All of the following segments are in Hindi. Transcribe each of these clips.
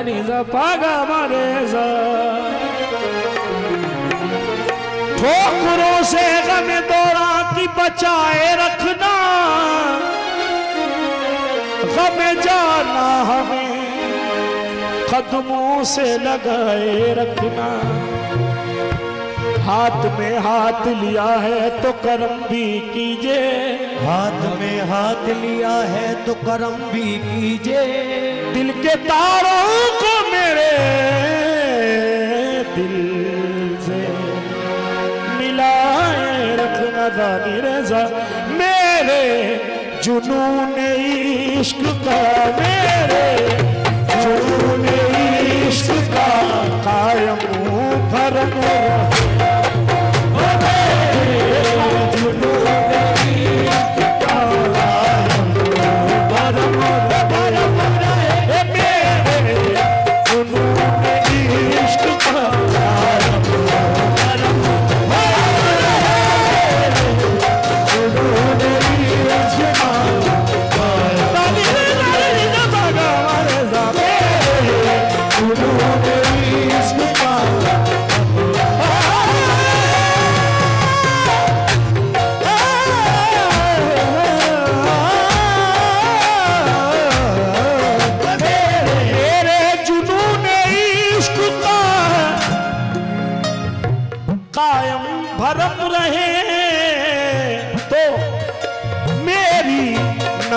सा पागा मारे ठोकरों से गम दौरा की बचाए रखना। गम जाना हमें कदमों से लगाए रखना। हाथ में हाथ लिया है तो कर्म भी कीजिए। हाथ में हाथ लिया है तो कर्म भी कीजिए। दिल के तारों मेरे दिल से मिलाए रखना दानी रजा मेरे जुनून इश्क का, मेरे जुनून इश्क का कायम भरम रहे।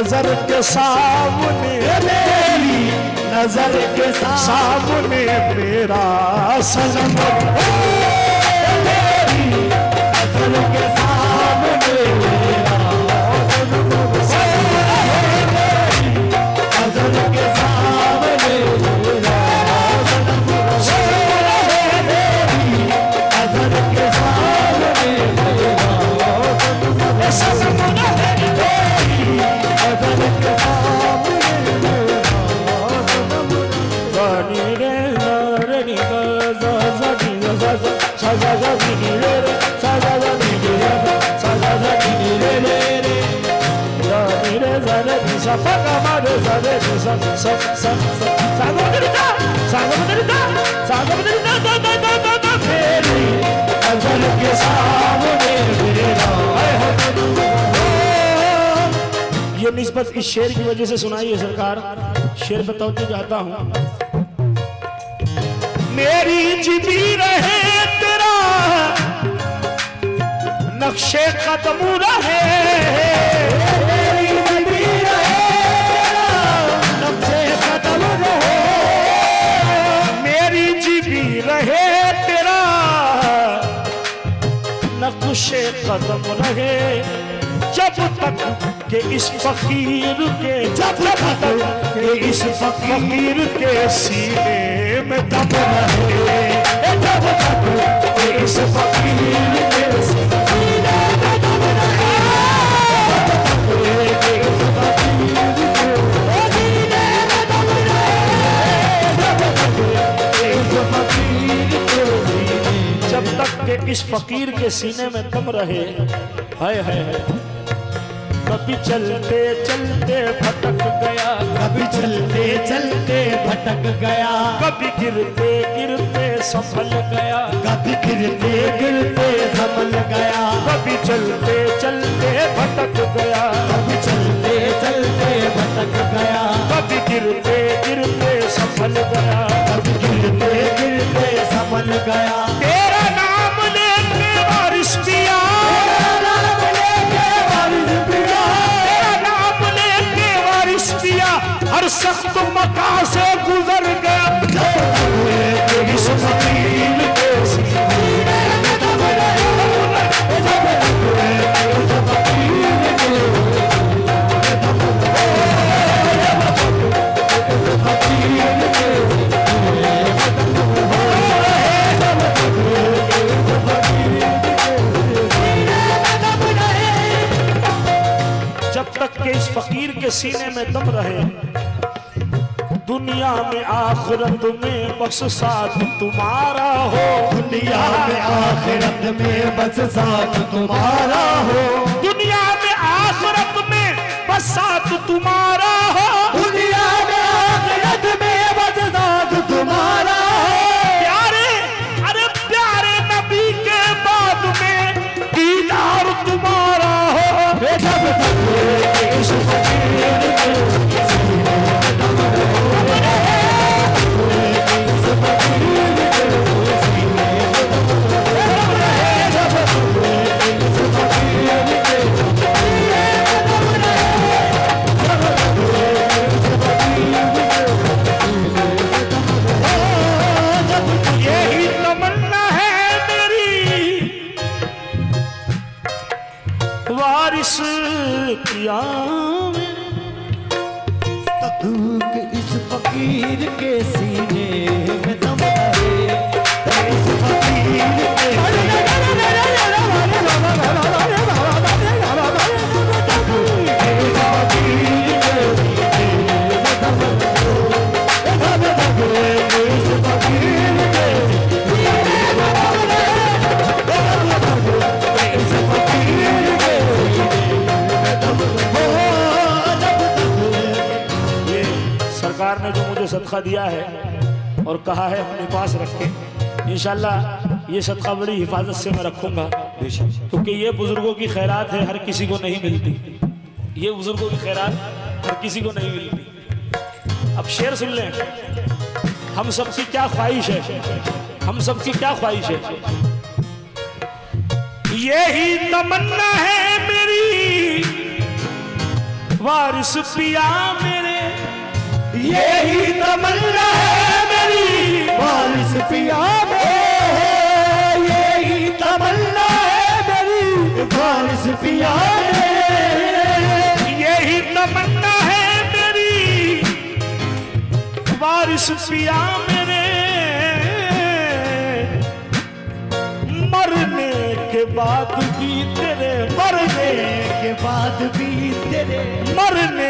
नज़र के सामने मेरी नज़र के सामने मेरा सनम। मेरी नज़र के ये इस शेर की वजह से सुनाई है सरकार। शेर बताते जाता हूँ। मेरी ज़िंदगी रहे तेरा, नक्शे कदम रहे। कदम रहे। जब तक के इस फकीर के जब तक के इस फकीर के सीने में दम रहे। जब तक के इस फकीर के सीने में दम रहे। हाय हाय कभी चलते चलते भटक गया। कभी चलते चलते भटक गया। कभी गिरते गिरते सफल गया। कभी गिरते गिरते संभल गया। कभी चलते चलते भटक गया। कभी चलते चलते भटक गया। कभी गिरते गिरते सफल गया। कभी गिरते गिरते संभल गया। तेरा सख्त मका से गुजर गया। इस फकीर के सीने में दम रहे दुनिया में आखिरत में बस साथ तुम्हारा हो। दुनिया में आखिरत में बस साथ तुम्हारा हो। दुनिया में आखिरत में बस साथ तुम्हारा सदका दिया है और कहा है अपने पास रखे। इंशाल्लाह, ये सदका बड़ी हिफाजत से मैं रखूँगा। क्योंकि ये बुज़ुर्गों की खैरात है, हर किसी को नहीं मिलती। ये बुज़ुर्गों की खैरात हर किसी को नहीं मिलती। अब शेर सुन लें। हम सबकी क्या ख्वाहिश है? हम सबकी क्या ख्वाहिश है? यही तमन्ना है मेरी। वारिस पिया मेरे यही तमन्ना है मेरी। बारिश पिया यही तमन्ना है मेरी। बारिश पिया यही तमन्ना है मेरी। वारिस पिया मेरे। मरने के बाद भी तेरे, मरने के बाद भी तेरे, मरने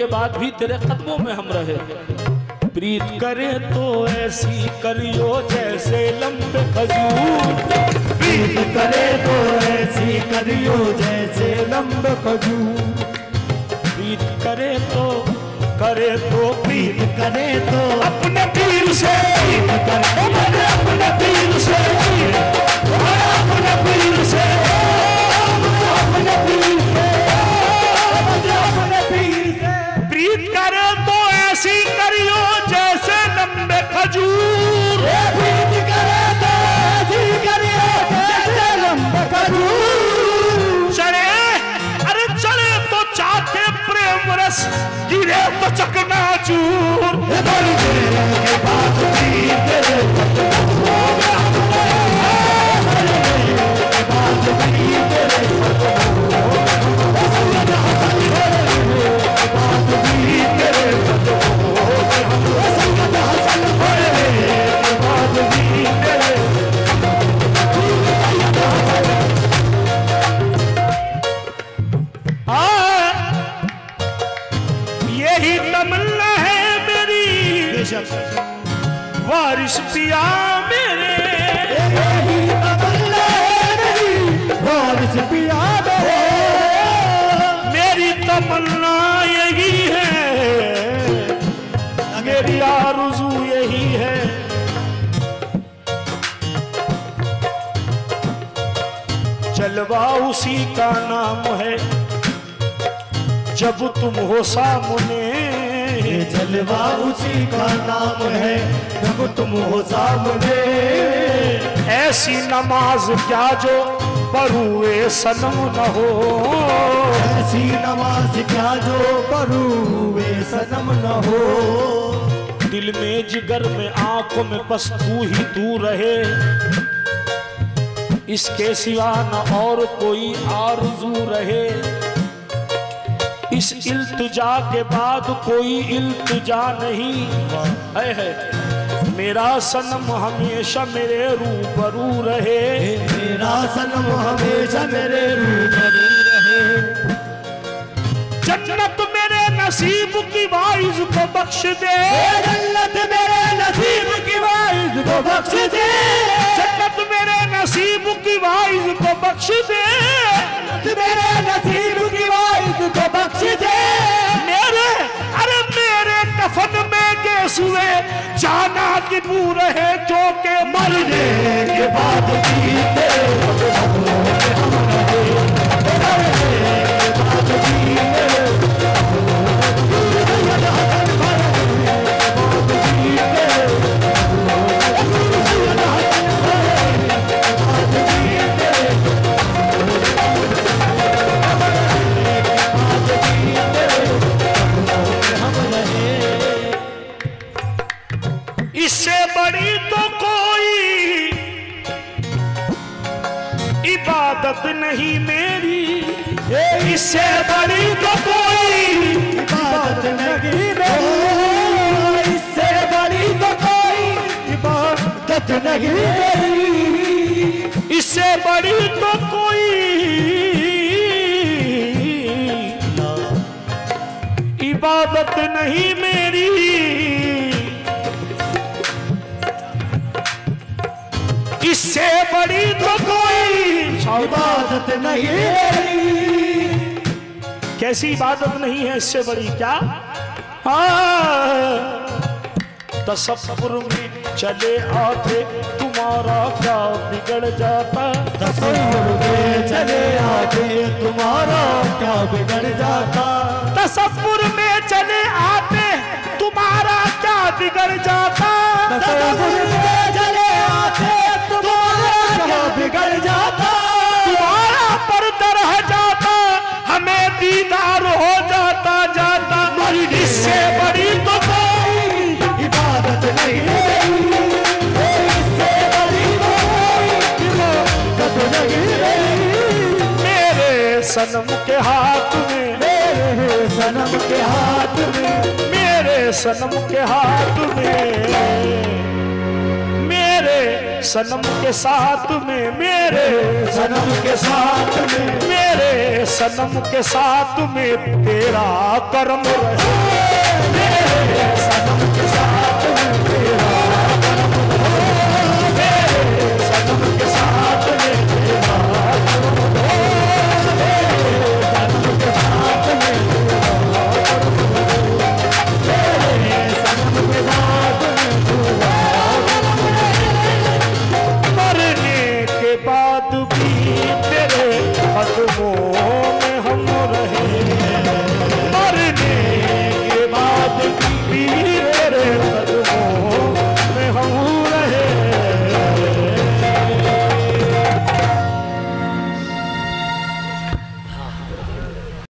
के बाद भी तेरे कदमों में हम रहे। प्रीत करे तो ऐसी करियो जैसे लंबे खजूर। प्रीत करे तो ऐसी करियो जैसे लंब खजूर। प्रीत करे तो करे तो प्रीत प्रीत करे तो। अपने पीर से अरे अपने पीर से अपने पीर से ऐसी करियो जैसे लंबे खजूर। करे तो अरे चले तो चाहते प्रेम रस गिरे तो चकना चूर। जलवा उसी का नाम है। जब तुम हो सामने जलवा उसी का नाम है। जब तुम हो सामने। ऐसी नमाज़ क्या जो परुए सनम न हो? ऐसी नमाज़ क्या जो परुए सनम न हो? दिल में जिगर में आँखों में बस तू ही तू रहे। इसके सिवा न और कोई आरज़ू रहे। इस इल्तजा के बाद कोई इल्तजा नहीं। है, है मेरा सनम हमेशा मेरे रूबरू रहे। मेरा सनम हमेशा मेरे रूबरू रहे। जन्नत मेरे नसीब की वाइज को बख्श दे। जन्नत मेरे नसीब की वाइज को बख्श दे। नसीब की वाइज को बख्श दे। मेरे नसीब की वाइज को बख्श दे। मेरे अरे मेरे कफन में के सुए जाना कि दूर है जो के मरने के बाद भी नहीं मेरी। इससे बड़ी तो कोई इबादत नहीं मेरी। इससे बड़ी तो कोई इबादत नहीं मेरी। इससे बड़ी तो कोई इबादत नहीं मेरी। इससे बड़ी तो कोई इबादत नहीं मेरी। कैसी इबादत नहीं है इससे बड़ी क्या? हाँ में चले आते तुम्हारा क्या बिगड़ जाता। तस्वुर में चले आते तुम्हारा क्या बिगड़ जाता। तसप्पुर में चले आते तुम्हारा क्या बिगड़ जाता? तस्वीर में चले आते तुम्हारा क्या बिगड़ जाता। सनम के हाथ में। मेरे सनम के हाथ में। मेरे सनम के हाथ में। मेरे सनम के साथ में। मेरे सनम के साथ में। मेरे सनम के साथ में तेरा कर्म